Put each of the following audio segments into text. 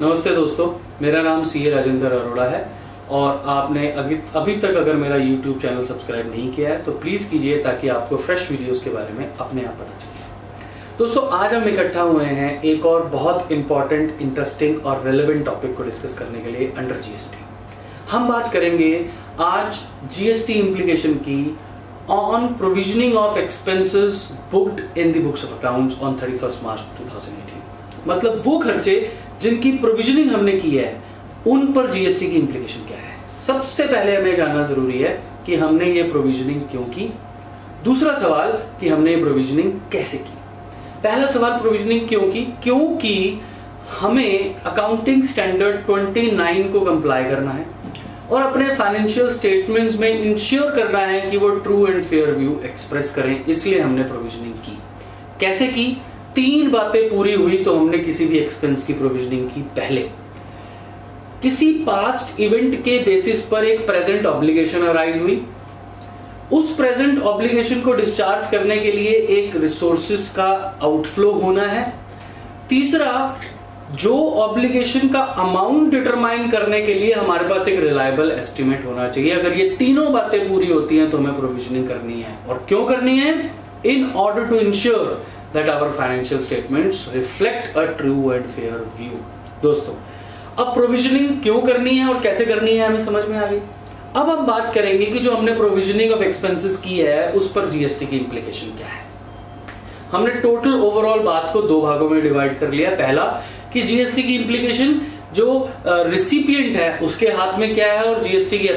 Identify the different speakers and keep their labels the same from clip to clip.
Speaker 1: नमस्ते दोस्तों, मेरा नाम सी ए राजेंद्र अरोड़ा है और आपने अभी तक अगर मेरा YouTube चैनल सब्सक्राइब नहीं किया है तो प्लीज़ कीजिए ताकि आपको फ्रेश वीडियोस के बारे में अपने आप पता चले। दोस्तों, आज हम इकट्ठा हुए हैं एक और बहुत इंपॉर्टेंट इंटरेस्टिंग और रेलिवेंट टॉपिक को डिस्कस करने के लिए अंडर जीएसटी हम बात करेंगे आज जीएसटी इंप्लीकेशन की on provisioning of expenses booked in the books of accounts on 31 March 2018 मतलब वो खर्चे जिनकी प्रोविजनिंग हमने की है, उन पर जीएसटी की इंप्लीकेशन क्या है? सबसे पहले हमें जानना ज़रूरी है कि हमने ये प्रोविजनिंग क्यों की। दूसरा सवाल, कि हमने ये प्रोविजनिंग कैसे की? पहला सवाल प्रोविजनिंग क्यों की? क्योंकि हमें अकाउंटिंग स्टैंडर्ड 29 को कंप्लाई करना है और अपने फाइनेंशियल स्टेटमेंट्स में इंश्योर करना है कि वो true and fair view express करें। इसलिए हमने प्रोविजनिंग की। कैसे की? तीन बातें पूरी हुई तो हमने किसी भी एक्सपेंस की प्रोविजनिंग की पहले। किसी पास्ट इवेंट के बेसिस पर एक प्रेजेंट ऑब्लिगेशन अराइज हुई। उस प्रेजेंट ऑब्लिगेशन को डिस्चार्ज करने के लिए एक रिसोर्सेस का आउटफ्लो होना है। तीसरा, जो ऑब्लिगेशन का अमाउंट डिटरमाइन करने के लिए हमारे पास एक रिलायबल एस्टिमेट होना चाहिए। अगर ये तीनों बातें पूरी होती हैं तो हमें प्रोविजनिंग करनी है। और क्यों करनी है? In order to ensure that our financial statements reflect a true and fair view. दोस्तों, अब प्रोविजनिंग क्यों करनी है और कैसे करनी है, हमें समझ में आ गई? अब हम बात करेंगे कि जो हमने प्रोविजनिंग ऑफ़ एक्सपेंसेस की है, उस पर जीएसटी की इंप्लीकेशन क्या है? हमने टोटल ओवरऑल बात को दो भागों में डिवाइड कर लिया। पहला, कि जीएसटी की इंप्लीकेशन जो रिसिपिएंट है, उसके हाथ में क्या है और जीएसटी की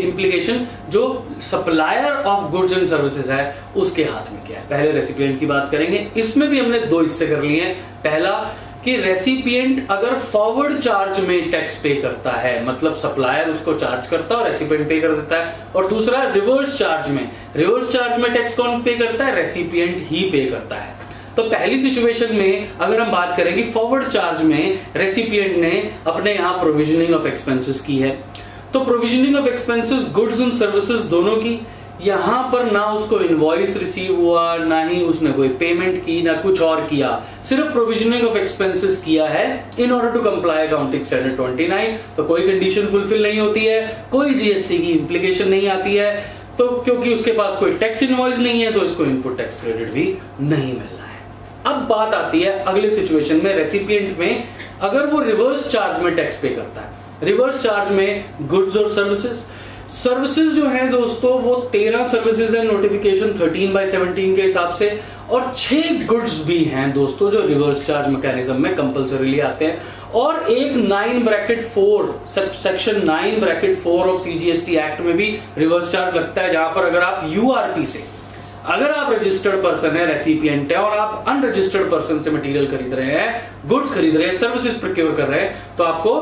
Speaker 1: इंप्लीकेशन जो supplier of goods and services है, उसके हाथ में क्या है। पहले रेसिपिएंट की बात करेंगे। इसमें भी हमने दो हिस्से कर लिए हैं। पहला, कि रेसिपिएंट अगर फॉरवर्ड चार्ज में टैक्स पे करता है मतलब सप्लायर उसको चार्ज करता है और रेसिपिएंट पे कर देता है। और दूसरा रिवर्स चार्ज में। रिवर्स चार्ज में टैक्स कौन पे करता है? रेसिपिएंट ही पे करता है। तो पहली सिचुएशन में अगर हम बात करें कि फॉरवर्ड चार्ज में रेसिपिएंट ने अपने यहाँ प्रोविजनिंग ऑफ़ एक्सपेंसेस की है। तो provisioning of expenses goods and services दोनों की, यहाँ पर ना उसको इनवॉइस रिसीव हुआ, ना ही उसने कोई पेमेंट की, ना कुछ और किया। सिर्फ़ प्रोविजनिंग ऑफ़ एक्सपेंसेस किया है in order to comply accounting standard 29 तो कोई कंडीशन फुलफिल नहीं होती है, कोई जीएसटी की इंप्लीकेशन नहीं आती है। तो क्योंकि उसके पास कोई टैक्स इनवॉइस नहीं है तो इसको इनपुट टैक्स क्रेडिट भी नहीं मिल रहा। अब बात आती है अगले सिचुएशन में रेसिपिएंट में, अगर वो रिवर्स चार्ज में टैक्स पे करता है। रिवर्स चार्ज में गुड्स और सर्विसेज़ सर्विसेज़ जो है दोस्तों, वो तेरह सर्विसेज़ है नोटिफिकेशन थर्टीन बाई सेवनटीन के हिसाब से, और छह गुड्स भी हैं दोस्तों जो रिवर्स चार्ज मैकेनिज्म में कंपल्सरीली आते हैं। और एक nine bracket four section nine bracket four of CGST act में भी रिवर्स चार्ज लगता है, जहाँ पर अगर आप यूआरपी से अगर आप रजिस्टर्ड पर्सन है रेसिपियंट है, और आप अनरजिस्टर्ड पर्सन से मटेरियल खरीद रहे हैं गुड्स खरीद रहे हैं सर्विसेज़ प्रोक्योर कर रहे हैं तो आपको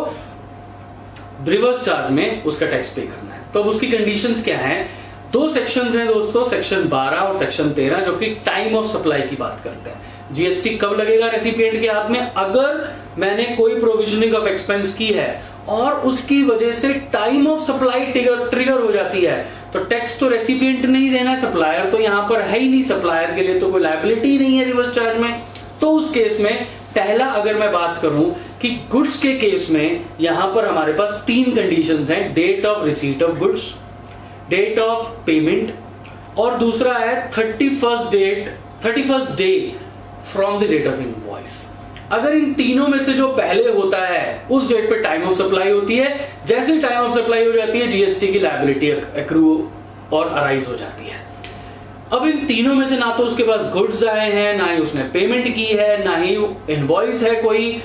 Speaker 1: रिवर्स चार्ज में उसका टैक्स पे करना है। तो अब उसकी कंडीशंस क्या है? दो सेक्शन हैं दोस्तों सेक्शन 12 और सेक्शन 13 जो कि टाइम ऑफ़ सप्लाई की बात करते हैं। जीएसटी कब लगेगा रेसिपिएंट के हाथ में? अगर मैंने कोई प्रोविजनिंग ऑफ़ एक्सपेंस की है, और उसकी वजह से टाइम ऑफ़ सप्लाई ट्रिगर हो जाती है तो टैक्स तो रेसिपिएंट नहीं देना सप्लायर तो यहाँ पर है ही नहीं सप्लायर के लिए तो कोई लाइबिलिटी नहीं है रिवर्स चार्ज में। तो उस केस में पहला अगर मैं बात करूँ कि गुड्स के केस में यहाँ पर हमारे पास तीन कंडीशंस हैं date of receipt of goods date of payment और दूसरा है thirty first date thirty first day from the date of invoice अगर इन तीनों में से जो पहले होता है, उस डेट पे टाइम ऑफ़ सप्लाई होती है, जैसे टाइम ऑफ़ सप्लाई हो जाती है जीएसटी की लाइबिलिटी और अराइज हो जाती है। अब इन तीनों में से ना तो उसके पास गुड्स आए हैं, ना ही उसने पेमेंट की है, ना ही इनवॉइस है कोई।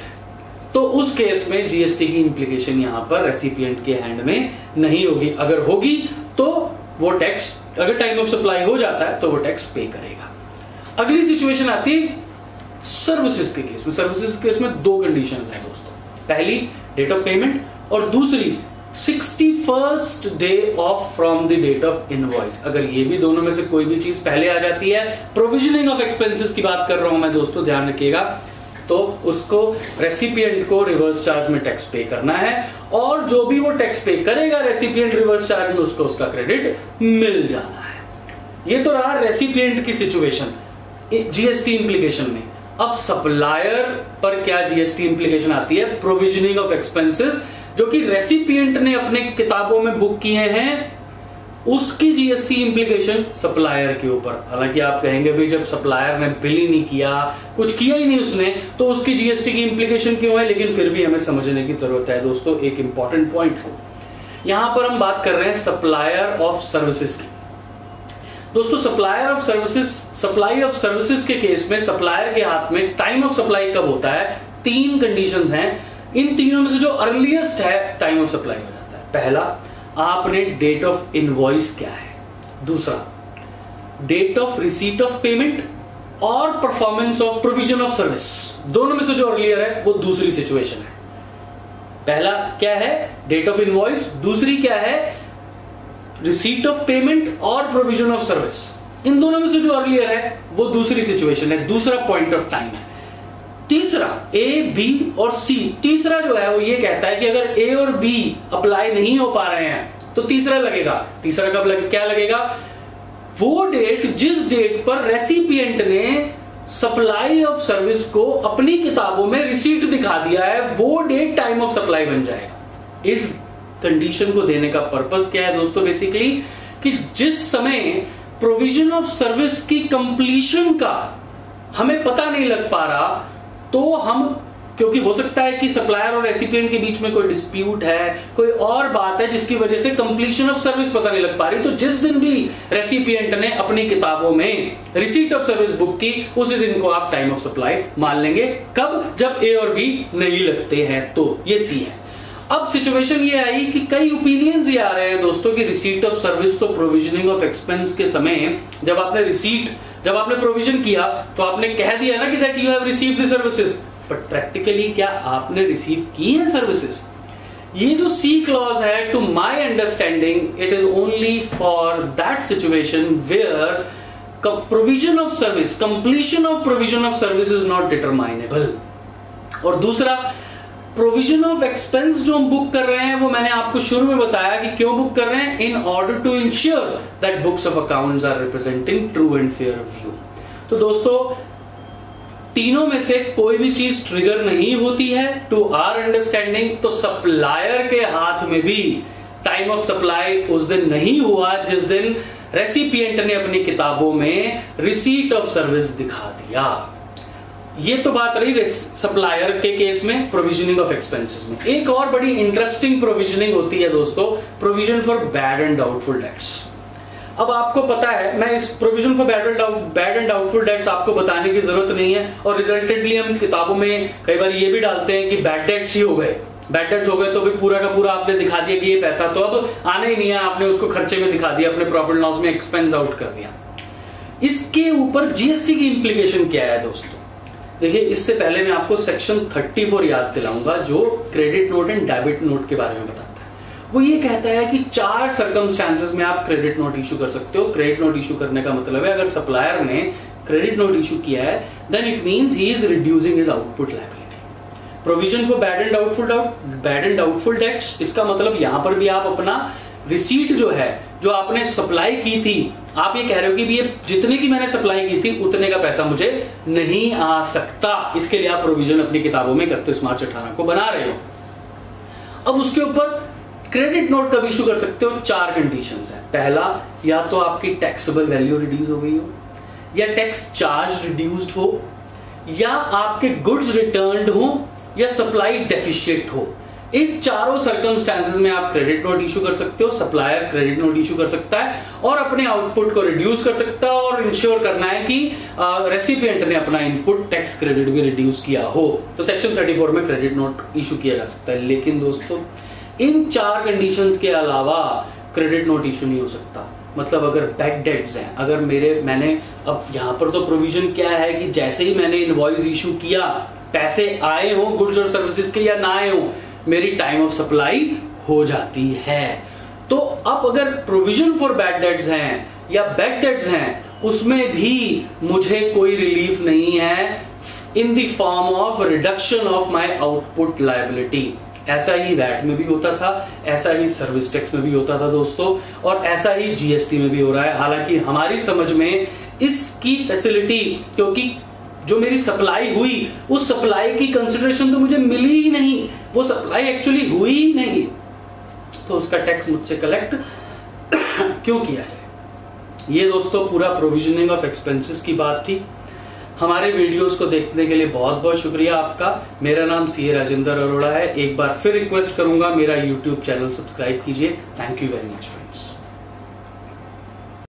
Speaker 1: तो उस केस में जीएसटी की इंप्लीकेशन यहाँ पर रेसिपियंट के हैंड में नहीं होगी। अगर होगी तो वो टैक्स अगर टाइम ऑफ़ सप्लाई हो जाता है तो वो टैक्स पे करेगा। अगली सिचुएशन आती है सर्विसेज़ के केस में, सर्विसेज़ के केस में दो कंडीशन है दोस्तों। पहली डेट ऑफ़ पेमेंट और दूसरी sixty first day of from the date of invoice अगर ये भी दोनों में से कोई भी चीज़ पहले आ जाती है प्रोविजनिंग ऑफ़ एक्सपेंसेस की बात कर रहा हूँ मैं दोस्तों, ध्यान रखिएगा। तो उसको रेसिपिएंट को रिवर्स चार्ज में टैक्स पे करना है, और जो भी वो टैक्स पे करेगा रेसिपिएंट रिवर्स चार्ज में, उसको उसका क्रेडिट मिल जाना है। ये तो रहा रेसिपिएंट की सिचुएशन जीएसटी इंप्लीकेशन में। अब सप्लायर पर क्या जीएसटी इंप्लीकेशन आती है? प्रोविजनिंग ऑफ़ एक्सपेंसेस जो कि रेसिपिएंट ने अपने किताबों में बुक किए हैं, उसकी जीएसटी इंप्लीकेशन सप्लायर के ऊपर। हालाँकि आप कहेंगे भी जब सप्लायर ने बिल ही नहीं किया, कुछ किया ही नहीं उसने तो उसकी जीएसटी की इंप्लीकेशन क्यों है? लेकिन फिर भी हमें समझने की ज़रूरत है। दोस्तों, एक इंपॉर्टेंट पॉइंट यहाँ पर हम बात कर रहे हैं सप्लायर ऑफ़ सर्विसेज़ की। दोस्तों supplier of services supply of services के केस में सप्लायर के हाथ में टाइम ऑफ़ सप्लाई कब होता है? तीन कंडीशंस हैं। इन तीनों में से जो अर्लीस्ट है टाइम ऑफ़ सप्लाई हो जाता है। पहला, आपने डेट ऑफ़ इनवॉइस क्या है? दूसरा date of receipt of payment और performance of provision of service दोनों में से जो अर्लियर है, वो दूसरी सिचुएशन है। पहला क्या है? डेट ऑफ़ इनवॉइस दूसरी क्या है? रिसीट ऑफ़ पेमेंट और प्रोविज़न ऑफ़ सर्विस इन दोनों में से जो अर्लियर है, वो दूसरी सिचुएशन है, दूसरा पॉइंट ऑफ़ टाइम है। तीसरा ए बी और सी तीसरा जो है, वो ये कहता है कि अगर ए और बी अप्लाई नहीं हो पा रहे हैं तो तीसरा लगेगा। तीसरा कब लगे, क्या लगेगा? वो डेट जिस डेट पर रेसिपिएंट ने सप्लाई ऑफ़ सर्विस को अपनी किताबों में रिसीट दिखा दिया है, वो डेट टाइम ऑफ़ सप्लाई बन जाएगा। इस कंडीशन को देने का पर्पस क्या है दोस्तों बेसिकली कि जिस समय प्रोविज़न ऑफ़ सर्विस की कंप्लीशन का हमें पता नहीं लग पा रहा तो हम, क्योंकि हो सकता है कि सप्लायर और रेसिपिएंट के बीच में कोई डिस्प्यूट है, कोई और बात है जिसकी वजह से कंप्लीशन ऑफ़ सर्विस पता नहीं लग पा रही तो जिस दिन भी रेसिपिएंट ने अपनी किताबों में रिसीट ऑफ़ सर्विस बुक की, उसी दिन को आप टाइम ऑफ़ सप्लाई मान लेंगे। कब? जब ए और बी नहीं लगते हैं तो ये सी है। अब सिचुएशन ये आई कि कई ओपिनियंस ये आ रहे हैं दोस्तों की रिसीट ऑफ़ सर्विस तो प्रोविजनिंग ऑफ़ एक्सपेंस के समय जब आपने रिसीट जब आपने प्रोविज़न किया तो आपने कह दिया ना कि that you have receive the services but practically क्या आपने रिसीव की है सर्विसेज़ ये जो सी क्लॉज है to my understanding it is only for that situation where provision of service completion of provision of service is not determinable और दूसरा provision of expense जो हम बुक कर रहे हैं, वो मैंने आपको शुरू में बताया कि क्यों बुक कर रहे हैं? In order to ensure that books of accounts are representing true and fair view तो दोस्तों, तीनों में से कोई भी चीज़ ट्रिगर नहीं होती है टू आर अंडरस्टैंडिंग तो सप्लायर के हाथ में भी टाइम ऑफ़ सप्लाई उस दिन नहीं हुआ जिस दिन रेसिपिएंट ने अपनी किताबों में रिसीट ऑफ़ सर्विस दिखा दिया। ये तो बात रही सप्लायर के केस में प्रोविजनिंग ऑफ़ एक्सपेंसेस में। एक और बड़ी इंटरेस्टिंग प्रोविजनिंग होती है दोस्तों provision for bad and doubtful debts अब आपको पता है, मैं इस provision for bad and bad and doubtful debts आपको बताने की ज़रूरत नहीं है, और रिजल्टेंटली हम किताबों में कई बार ये भी डालते हैं कि बैड डेट्स ही हो गए। बैड डेट्स हो गए तो भी पूरा का पूरा आपने दिखा दिया कि ये पैसा तो अब आना ही नहीं है, आपने उसको खर्चे में दिखा दिया, अपने प्रॉफिट लॉस में एक्सपेंस आउट कर दिया। इसके ऊपर जीएसटी की इंप्लीकेशन क्या है दोस्तों? देखिए, इससे पहले मैं आपको सेक्शन 34 याद दिलाऊँगा, जो credit note and debit note के बारे में बताता है। वो ये कहता है कि चार सर्कमस्टांसेस में आप क्रेडिट नोट इशू कर सकते हो। क्रेडिट नोट इशू करने का मतलब है, अगर सप्लायर ने क्रेडिट नोट इशू किया है then it means he is reducing his output liability provision for bad and doubtful doubt bad and doubtful debts इसका मतलब यहाँ पर भी आप अपना रिसीट जो है, जो आपने सप्लाई की थी आप ये कह रहे हो कि ये जितने की मैंने सप्लाई की थी, उतने का पैसा मुझे नहीं आ सकता। इसके लिए आप प्रोविज़न अपनी किताबों में इकतीस मार्च अठारह को बना रहे हो। अब उसके ऊपर क्रेडिट नोट कब इशू कर सकते हो? चार कंडीशन है। पहला, या तो आपकी टैक्सेबल वैल्यू रिड्यूस हो गई हो, या टैक्स चार्ज रिड्यूस्ड हो, या आपके गुड्स रिटर्न हो, या सप्लाई डेफिशिएट हो। इन चारों सर्कमस्टांसेस में आप क्रेडिट नोट इशू कर सकते हो सप्लायर क्रेडिट नोट इशू कर सकता है और अपने आउटपुट को रिड्यूस कर सकता है और इंश्योर करना है कि रेसिपिएंट ने अपना इनपुट टैक्स क्रेडिट भी रिड्यूस किया हो। तो सेक्शन 34 में क्रेडिट नोट इशू किया जा सकता है। लेकिन दोस्तों, इन चार कंडीशंस के अलावा क्रेडिट नोट इशू नहीं हो सकता। मतलब अगर बैक डेट्स हैं, अगर मेरे, मैंने अब यहाँ पर तो प्रोविज़न क्या है कि जैसे ही मैंने इनवॉइस इशू किया, पैसे आए हो गुड्स और सर्विसेज़ के या ना आए हो मेरी टाइम ऑफ़ सप्लाई हो जाती है। तो अब अगर प्रोविज़न फॉर बैड डेट्स हैं या बैड डेट्स हैं, उसमें भी मुझे कोई रिलीफ नहीं है in the form of reduction of my output liability ऐसा ही वैट में भी होता था, ऐसा ही सर्विस टैक्स में भी होता था दोस्तों, और ऐसा ही जीएसटी में भी हो रहा है। हालाँकि हमारी समझ में इसकी फैसिलिटी क्योंकि जो मेरी सप्लाई हुई, उस सप्लाई की कंसिडरेशन तो मुझे मिली ही नहीं। वो सप्लाई एक्चुअली हुई ही नहीं। तो उसका टैक्स मुझसे कलेक्ट क्यों किया जाए? ये दोस्तों पूरा प्रोविजनिंग ऑफ़ एक्सपेंसेस की बात थी। हमारे वीडियोस को देखने के लिए बहुत बहुत शुक्रिया आपका। मेरा नाम सीए राजेंद्र अरोड़ा है। एक बार फिर रिक्वेस्ट करूँगा, मेरा यूट्यूब चैनल सब्सक्राइब कीजिए। Thank you very much